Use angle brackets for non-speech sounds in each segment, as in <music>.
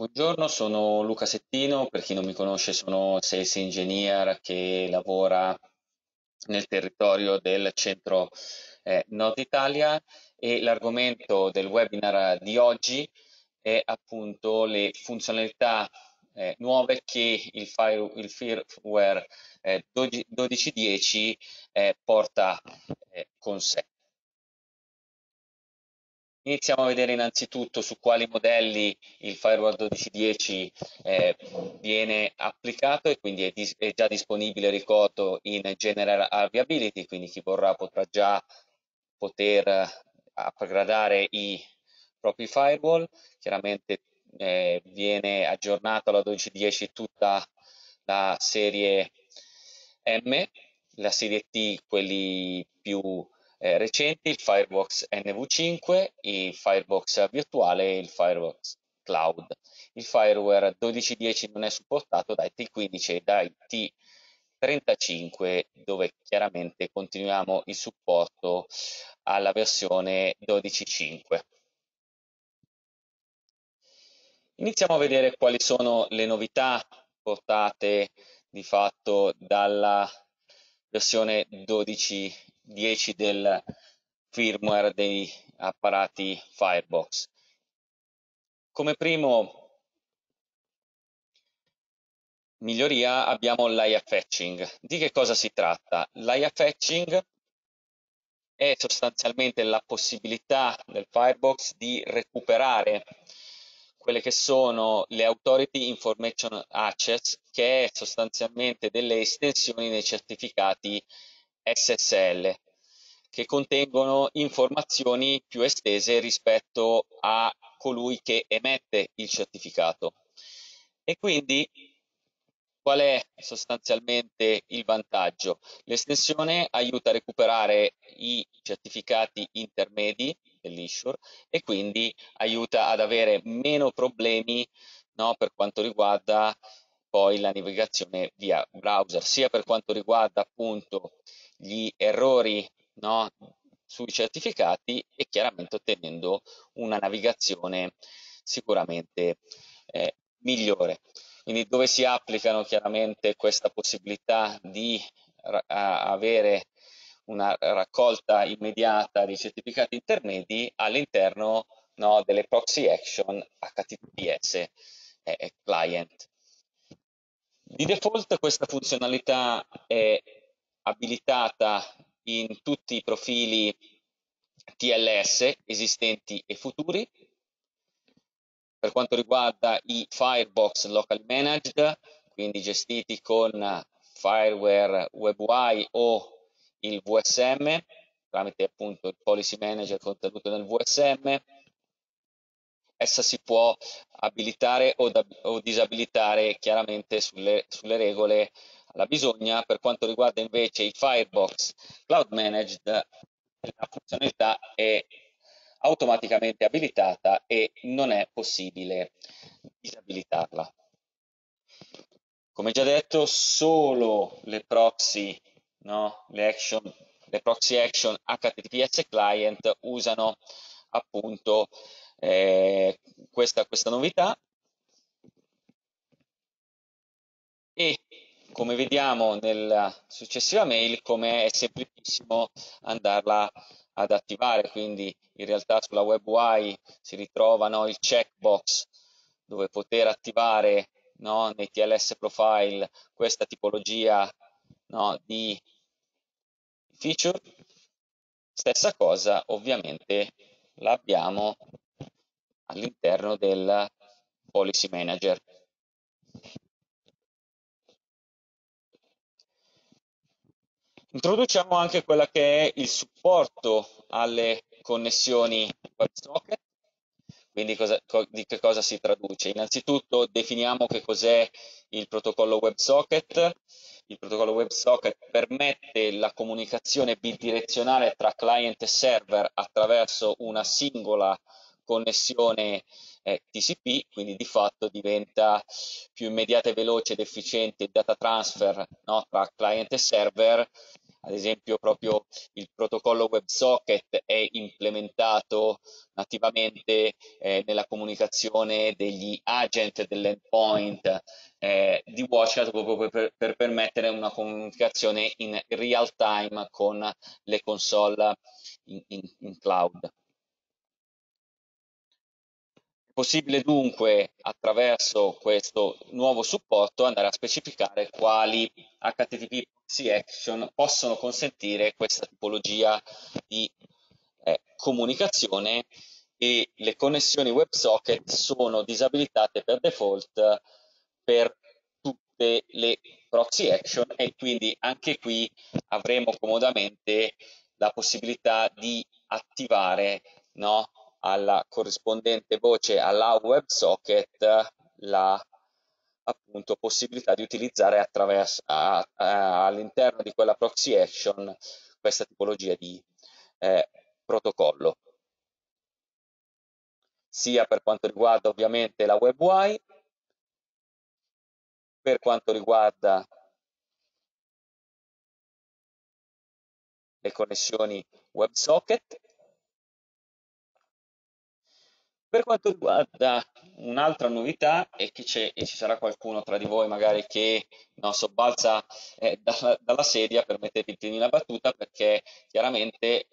Buongiorno, sono Luca Settino, per chi non mi conosce sono Sales Engineer che lavora nel territorio del centro eh, Nord Italia e l'argomento del webinar di oggi è appunto le funzionalità eh, nuove che il, fire, il firmware eh, 1210 eh, porta eh, con sé. Iniziamo a vedere innanzitutto su quali modelli il Firewall 1210 eh, viene applicato e quindi è, è, già disponibile, ricordo, in General Availability, quindi chi vorrà potrà già poter upgradare i propri firewall. Chiaramente eh, viene aggiornato alla 1210 tutta la serie M, la serie T, quelli più eh, recenti, il Firefox NV5, il Firefox virtuale e il Firefox Cloud. Il fireware 12.10 non è supportato dai T15 e dai T35 dove chiaramente continuiamo il supporto alla versione 12.5. Iniziamo a vedere quali sono le novità portate di fatto dalla versione 12 10 del firmware dei apparati Firebox. Come primo miglioria abbiamo l'IA fetching. Di che cosa si tratta? L'IA fetching è sostanzialmente la possibilità del Firebox di recuperare quelle che sono le Authority Information Access, che è sostanzialmente delle estensioni nei certificati SSL che contengono informazioni più estese rispetto a colui che emette il certificato. E quindi qual è sostanzialmente il vantaggio? L'estensione aiuta a recuperare i certificati intermedi dell'issue e quindi aiuta ad avere meno problemi no, per quanto riguarda poi la navigazione via browser, sia per quanto riguarda appunto gli errori no, sui certificati e chiaramente ottenendo una navigazione sicuramente eh, migliore. Quindi dove si applicano chiaramente questa possibilità di avere una raccolta immediata di certificati intermedi all'interno no, delle proxy action HTTPS eh, client. Di default questa funzionalità è abilitata in tutti i profili TLS esistenti e futuri. Per quanto riguarda i Firebox Local Managed, quindi gestiti con Fireware WebUI o il VSM, tramite appunto il Policy Manager contenuto nel VSM, essa si può abilitare o, da, o disabilitare chiaramente sulle, sulle regole alla bisogna. Per quanto riguarda invece i Firebox Cloud Managed, la funzionalità è automaticamente abilitata e non è possibile disabilitarla. Come già detto, solo le proxy, no? le, action, le proxy action HTTPS client usano appunto eh, questa, questa novità e come vediamo nella successiva mail come è semplicissimo andarla ad attivare quindi in realtà sulla web UI si ritrovano il checkbox dove poter attivare no, nei TLS profile questa tipologia no, di feature stessa cosa ovviamente l'abbiamo all'interno del policy manager. Introduciamo anche quella che è il supporto alle connessioni WebSocket, quindi cosa, di che cosa si traduce? Innanzitutto definiamo che cos'è il protocollo WebSocket. Il protocollo WebSocket permette la comunicazione bidirezionale tra client e server attraverso una singola connessione eh, TCP, quindi di fatto diventa più immediata e veloce ed efficiente il data transfer no, tra client e server ad esempio proprio il protocollo WebSocket è implementato nativamente eh, nella comunicazione degli agent dell'endpoint eh, di WatchGuard proprio per, per, permettere una comunicazione in real time con le console in, in, in cloud. Possibile dunque attraverso questo nuovo supporto andare a specificare quali HTTP proxy action possono consentire questa tipologia di eh, comunicazione e le connessioni WebSocket sono disabilitate per default per tutte le proxy action e quindi anche qui avremo comodamente la possibilità di attivare no, alla corrispondente voce alla WebSocket la appunto possibilità di utilizzare attraverso, all'interno di quella proxy action questa tipologia di eh, protocollo. Sia per quanto riguarda ovviamente la WebUI per quanto riguarda le connessioni WebSocket Per quanto riguarda un'altra novità è che c'è, e ci sarà qualcuno tra di voi magari che no, sobbalza eh, dalla, dalla, sedia, permettetemi la battuta, perché chiaramente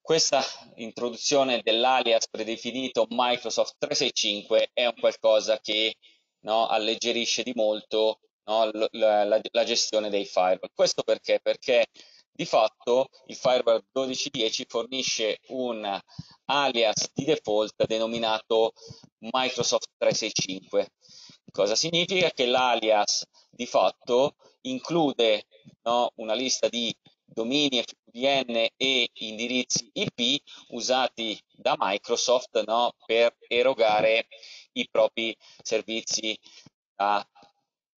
questa introduzione dell'alias predefinito Microsoft 365 è un qualcosa che no, alleggerisce di molto no, la, la, la, gestione dei firewall. Questo perché? Perché di fatto il firewall 1210 fornisce un alias di default denominato Microsoft 365. Cosa significa? Che l'alias di fatto include no, una lista di domini FQDN e indirizzi IP usati da Microsoft no, per erogare i propri servizi da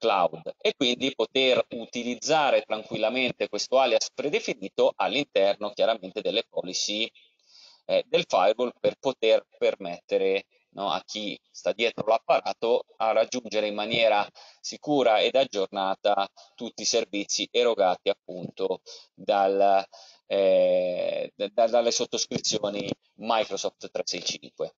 cloud e quindi poter utilizzare tranquillamente questo alias predefinito all'interno chiaramente delle policy eh, del firewall per poter permettere no, a chi sta dietro l'apparato a raggiungere in maniera sicura ed aggiornata tutti i servizi erogati appunto dal, eh, da, dalle sottoscrizioni Microsoft 365.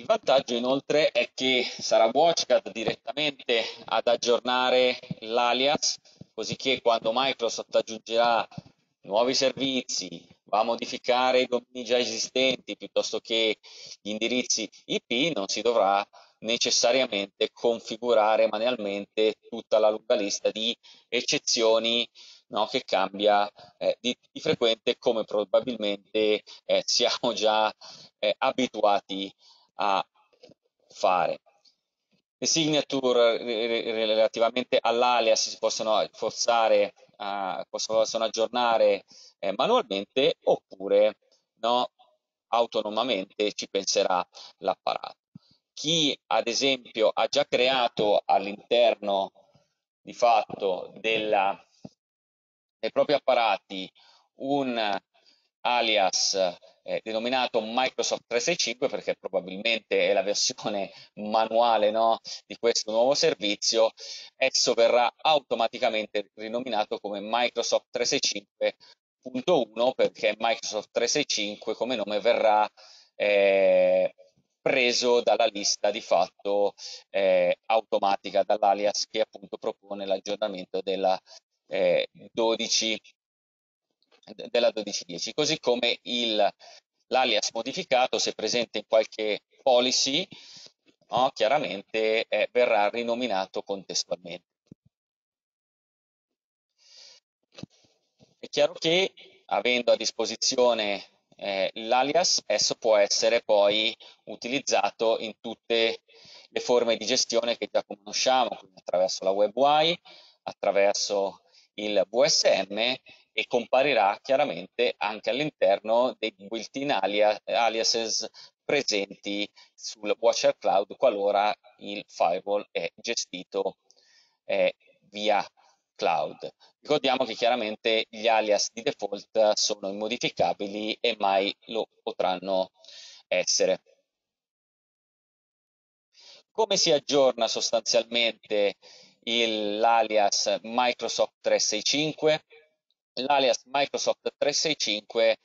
Il vantaggio inoltre è che sarà WatchGuard direttamente ad aggiornare l'alias, così che quando Microsoft aggiungerà nuovi servizi, va a modificare i domini già esistenti piuttosto che gli indirizzi IP, non si dovrà necessariamente configurare manualmente tutta la lunga lista di eccezioni no, che cambia eh, di, di, frequente come probabilmente eh, siamo già eh, abituati a fare. Le signature relativamente all'alias si possono forzare, uh, possono aggiornare eh, manualmente oppure no, autonomamente ci penserà l'apparato. Chi ad esempio ha già creato all'interno di fatto della, dei propri apparati un alias eh, denominato Microsoft 365 perché probabilmente è la versione <laughs> manuale no, di questo nuovo servizio, esso verrà automaticamente rinominato come Microsoft 365.1 perché Microsoft 365 come nome verrà eh, preso dalla lista di fatto eh, automatica dall'alias che appunto propone l'aggiornamento della eh, 12 della 1210, così come l'alias modificato, se presente in qualche policy, no, chiaramente eh, verrà rinominato contestualmente. È chiaro che avendo a disposizione eh, l'alias, esso può essere poi utilizzato in tutte le forme di gestione che già conosciamo, attraverso la WebUI, attraverso il VSM e comparirà chiaramente anche all'interno dei built-in aliases presenti sul Watcher Cloud qualora il firewall è gestito eh, via cloud. Ricordiamo che chiaramente gli alias di default sono immodificabili e mai lo potranno essere. come si aggiorna sostanzialmente l'alias Microsoft 365? L'alias Microsoft 365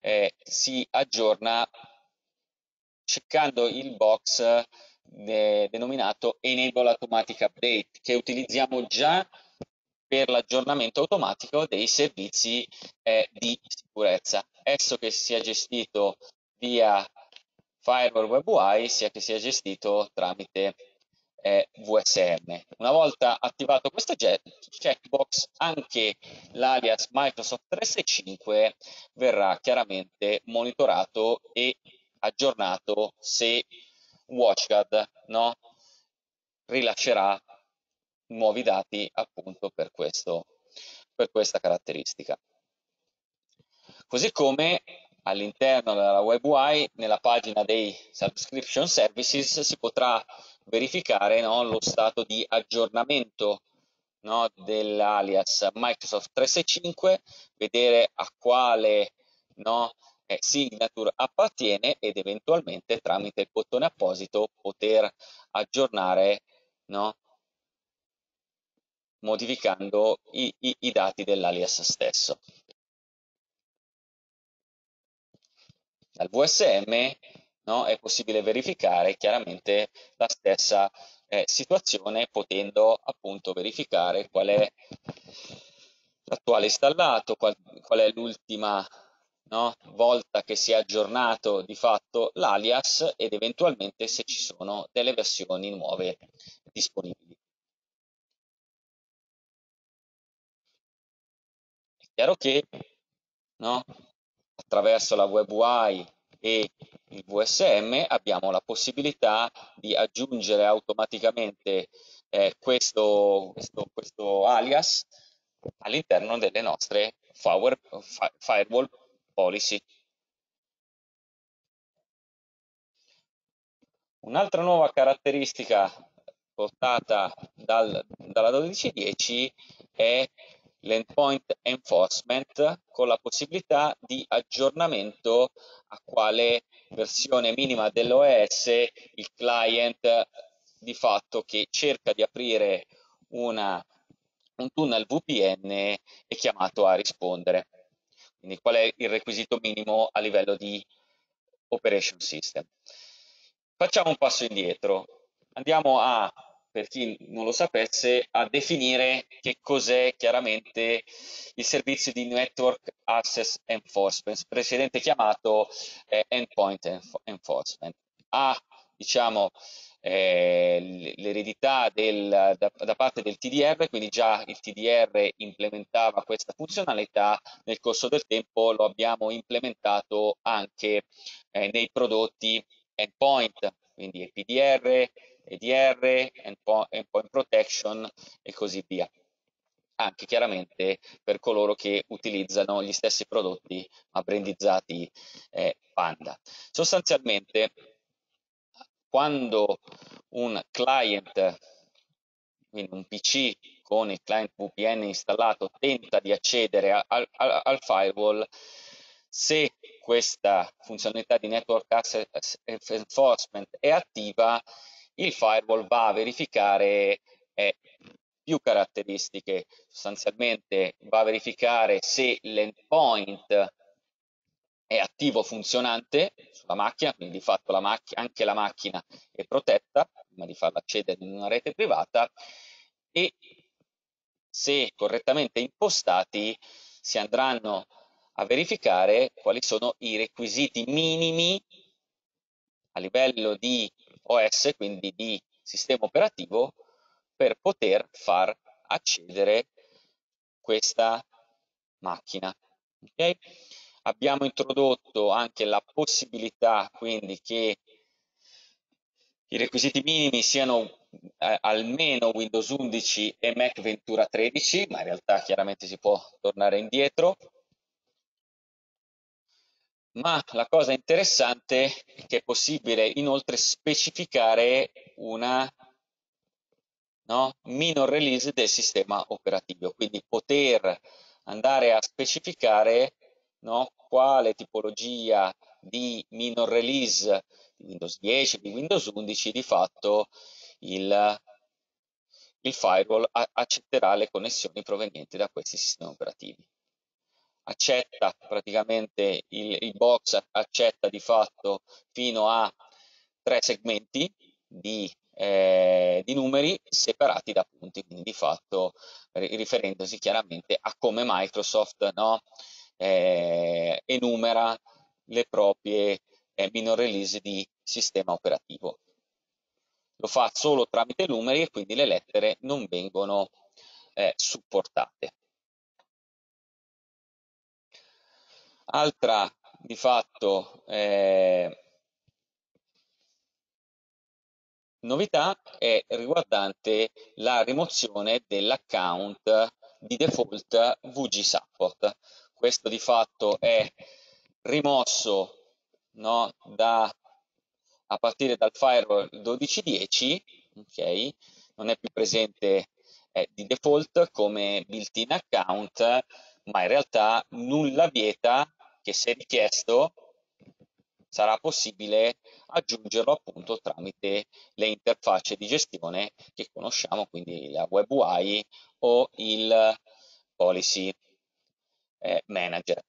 eh, si aggiorna cercando il box eh, denominato Enable Automatic Update che utilizziamo già per l'aggiornamento automatico dei servizi eh, di sicurezza, esso che sia gestito via Firewall Web UI sia che sia gestito tramite eh, VSM. Una volta attivato questo checkbox, anche l'alias Microsoft 365 verrà chiaramente monitorato e aggiornato se WatchGuard no, rilascerà nuovi dati appunto per, questo, per questa caratteristica. Così come all'interno della web UI, nella pagina dei subscription services, si potrà verificare no, lo stato di aggiornamento no, dell'alias Microsoft 365, vedere a quale no, eh, signature appartiene ed eventualmente tramite il bottone apposito poter aggiornare no, modificando i, i, i dati dell'alias stesso. Dal VSM no, è possibile verificare chiaramente la stessa eh, situazione potendo appunto verificare qual è l'attuale installato, qual, qual è l'ultima no, volta che si è aggiornato di fatto l'alias ed eventualmente se ci sono delle versioni nuove disponibili. È chiaro che no, attraverso la web UI e il VSM abbiamo la possibilità di aggiungere automaticamente eh, questo, questo, questo, alias all'interno delle nostre firewall, policy. Un'altra nuova caratteristica portata dal, dalla 12.10 è l'endpoint enforcement con la possibilità di aggiornamento a quale versione minima dell'OS il client di fatto che cerca di aprire una, un tunnel VPN è chiamato a rispondere. Quindi qual è il requisito minimo a livello di operation system. Facciamo un passo indietro, andiamo a, per chi non lo sapesse, a definire che cos'è chiaramente il servizio di Network Access Enforcement, precedente chiamato eh, Endpoint Enforcement. Ha, diciamo, eh, l'eredità da, da, parte del TDR, quindi già il TDR implementava questa funzionalità, nel corso del tempo lo abbiamo implementato anche eh, nei prodotti endpoint, quindi PDR, EDR, endpoint, protection e così via anche chiaramente per coloro che utilizzano gli stessi prodotti ma brandizzati eh, Panda. Sostanzialmente quando un client, quindi un PC con il client VPN installato, tenta di accedere al, al, al firewall, se questa funzionalità di network access enforcement è attiva, il firewall va a verificare eh, più caratteristiche, sostanzialmente va a verificare se l'endpoint è attivo funzionante sulla macchina, quindi di fatto la macchina, anche la macchina è protetta prima di farla accedere in una rete privata e se correttamente impostati si andranno a verificare quali sono i requisiti minimi a livello di OS, quindi di sistema operativo, per poter far accedere questa macchina. Okay? Abbiamo introdotto anche la possibilità quindi che i requisiti minimi siano eh, almeno Windows 11 e Mac Ventura 13, ma in realtà chiaramente si può tornare indietro. Ma la cosa interessante è che è possibile inoltre specificare una no, minor release del sistema operativo, quindi poter andare a specificare no? quale tipologia di minor release di Windows 10, di Windows 11, di fatto il, il firewall accetterà le connessioni provenienti da questi sistemi operativi. Accetta praticamente il, il box accetta di fatto fino a tre segmenti di, eh, di numeri separati da punti, quindi di fatto riferendosi chiaramente a come Microsoft no, eh, enumera le proprie eh, minor release di sistema operativo. Lo fa solo tramite numeri e quindi le lettere non vengono eh, supportate. Altra di fatto eh, novità è riguardante la rimozione dell'account di default VG Support. Questo di fatto è rimosso no, da, a partire dal firewall 12.10, ok? non è più presente eh, di default come built-in account, ma in realtà nulla vieta che se richiesto sarà possibile aggiungerlo appunto tramite le interfacce di gestione che conosciamo, quindi la web UI o il policy eh, manager.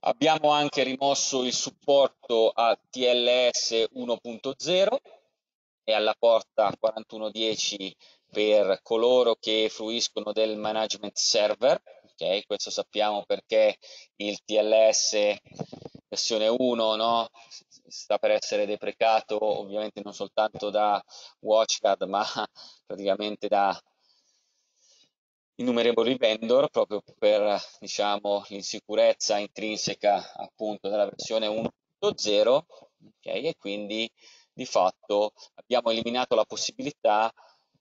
Abbiamo anche rimosso il supporto a TLS 1.0 e alla porta 4110 per coloro che fruiscono del management server. Okay? Questo sappiamo perché il TLS versione 1 no? sta per essere deprecato ovviamente non soltanto da WatchGuard ma praticamente da innumerevoli vendor proprio per diciamo, l'insicurezza intrinseca appunto della versione 1.0 okay? e quindi di fatto abbiamo eliminato la possibilità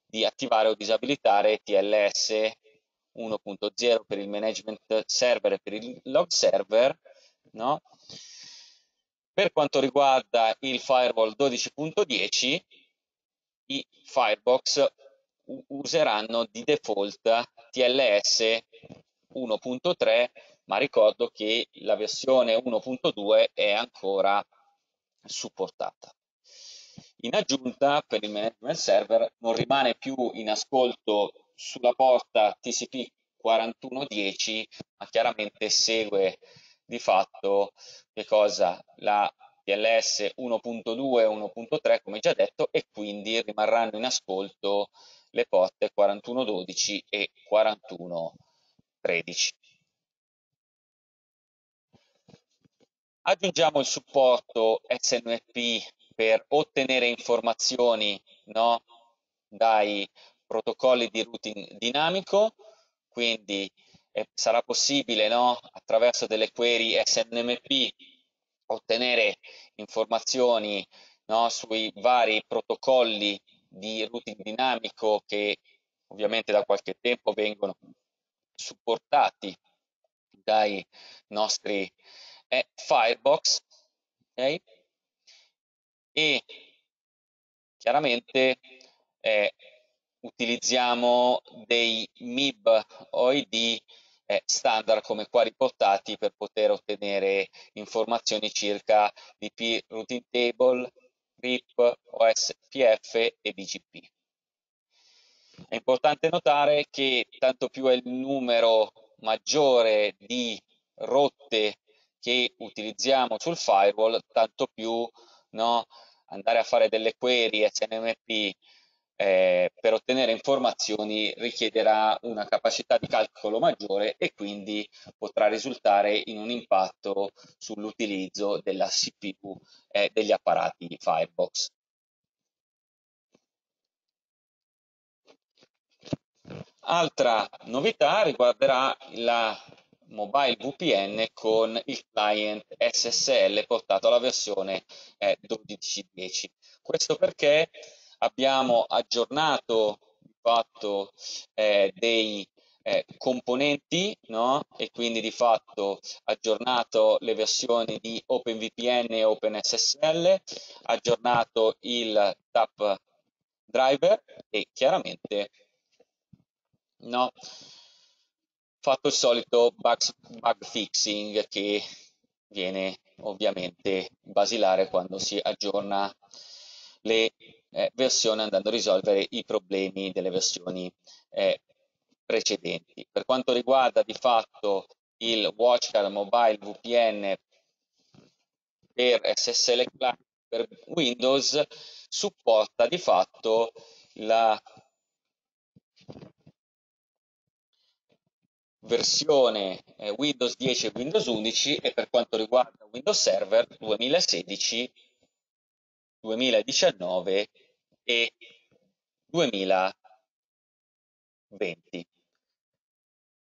di attivare o disabilitare TLS 1.0 per il management server e per il log server no? per quanto riguarda il firewall 12.10 i firebox useranno di default TLS 1.3, ma ricordo che la versione 1.2 è ancora supportata. In aggiunta, per il management server non rimane più in ascolto sulla porta TCP 4110, ma chiaramente segue di fatto che cosa? La TLS 1.2 e 1.3 come già detto e quindi rimarranno in ascolto le porte 4112 e 4113. Aggiungiamo il supporto SNMP per ottenere informazioni no, dai protocolli di routing dinamico, quindi eh, sarà possibile no, attraverso delle query SNMP ottenere informazioni no, sui vari protocolli di routing dinamico che ovviamente da qualche tempo vengono supportati dai nostri eh, Firebox okay? e chiaramente eh, utilizziamo dei MIB OID eh, standard come qua riportati per poter ottenere informazioni circa DP routing table, RIP, OSPF e BGP. È importante notare che tanto più è il numero maggiore di rotte che utilizziamo sul firewall, tanto più no, andare a fare delle query SNMP eh, per ottenere informazioni richiederà una capacità di calcolo maggiore e quindi potrà risultare in un impatto sull'utilizzo della CPU eh, degli apparati Firebox. Altra novità riguarderà la mobile VPN con il client SSL portato alla versione eh, 12.10. Questo perché abbiamo aggiornato di fatto eh, dei eh, componenti no? e quindi di fatto aggiornato le versioni di OpenVPN e OpenSSL, aggiornato il TAP driver e chiaramente no? fatto il solito bug, bug fixing che viene ovviamente basilare quando si aggiorna le eh, versioni andando a risolvere i problemi delle versioni eh, precedenti. Per quanto riguarda di fatto il WatchGuard Mobile VPN per SSL Client per Windows supporta di fatto la versione eh, Windows 10 e Windows 11 e per quanto riguarda Windows Server 2016, 2019 e 2020.